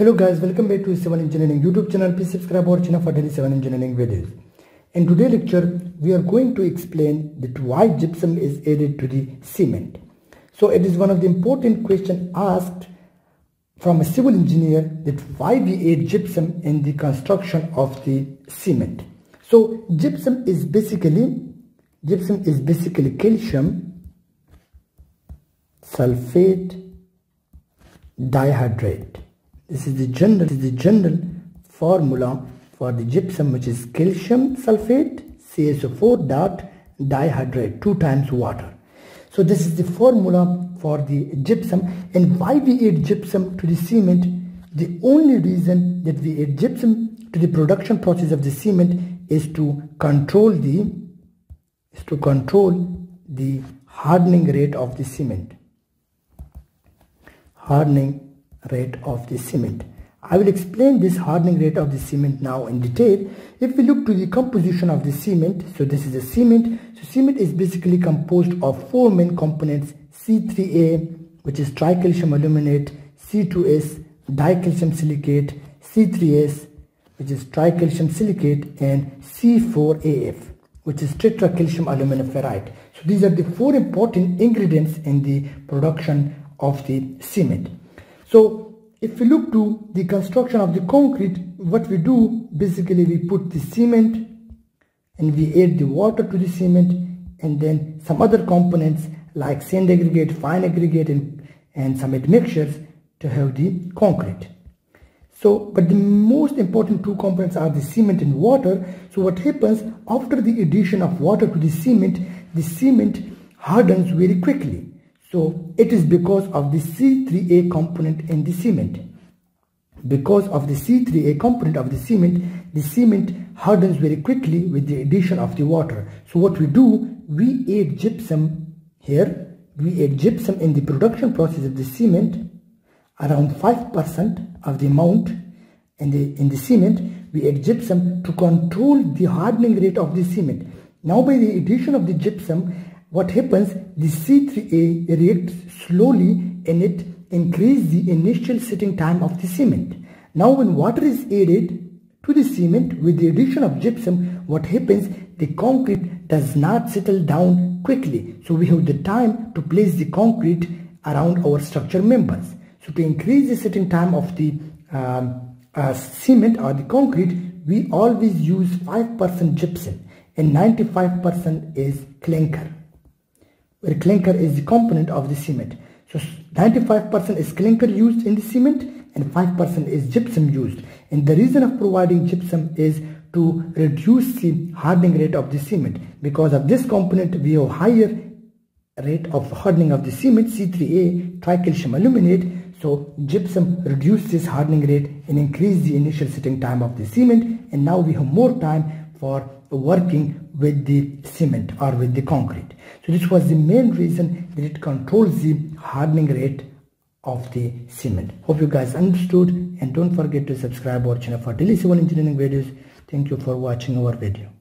Hello guys, welcome back to Civil Engineering YouTube channel. Please subscribe our channel for daily civil engineering videos. In today's lecture, we are going to explain that why gypsum is added to the cement. So it is one of the important question asked from a civil engineer that why we add gypsum in the construction of the cement. So gypsum is basically gypsum is basically calcium sulfate dihydrate this is the general this is the general formula for the gypsum which is calcium sulfate CaSO4 dot dihydrate two times water. So this is the formula for the gypsum. And why we add gypsum to the cement? The only reason that we add gypsum to the production process of the cement is to control the is to control the hardening rate of the cement. Hardening rate of the cement. I will explain this hardening rate of the cement now in detail. If we look to the composition of the cement, so this is the cement. So cement is basically composed of four main components C3A which is tricalcium aluminate, C2S dicalcium silicate, C3S which is tricalcium silicate and C4AF which is tetracalcium aluminum ferrite. So these are the four important ingredients in the production of the cement. So if we look to the construction of the concrete, what we do, basically we put the cement and we add the water to the cement and then some other components like sand aggregate, fine aggregate and, and some admixtures to have the concrete. So, but the most important two components are the cement and water. So what happens after the addition of water to the cement, the cement hardens very quickly. So it is because of the C3A component in the cement. Because of the C3A component of the cement, the cement hardens very quickly with the addition of the water. So what we do, we add gypsum here, we add gypsum in the production process of the cement, around 5% of the amount in the, in the cement, we add gypsum to control the hardening rate of the cement. Now by the addition of the gypsum, what happens the C3A reacts slowly and it increases the initial setting time of the cement. Now when water is added to the cement with the addition of gypsum what happens the concrete does not settle down quickly so we have the time to place the concrete around our structure members. So to increase the setting time of the um, uh, cement or the concrete we always use 5% gypsum and 95% is clinker where clinker is the component of the cement. So 95% is clinker used in the cement and 5% is gypsum used. And the reason of providing gypsum is to reduce the hardening rate of the cement. Because of this component, we have higher rate of hardening of the cement, C3A, tricalcium aluminate. So gypsum reduces hardening rate and increase the initial setting time of the cement. And now we have more time for working with the cement or with the concrete. So this was the main reason that it controls the hardening rate of the cement. Hope you guys understood and don't forget to subscribe our channel for daily civil engineering videos. Thank you for watching our video.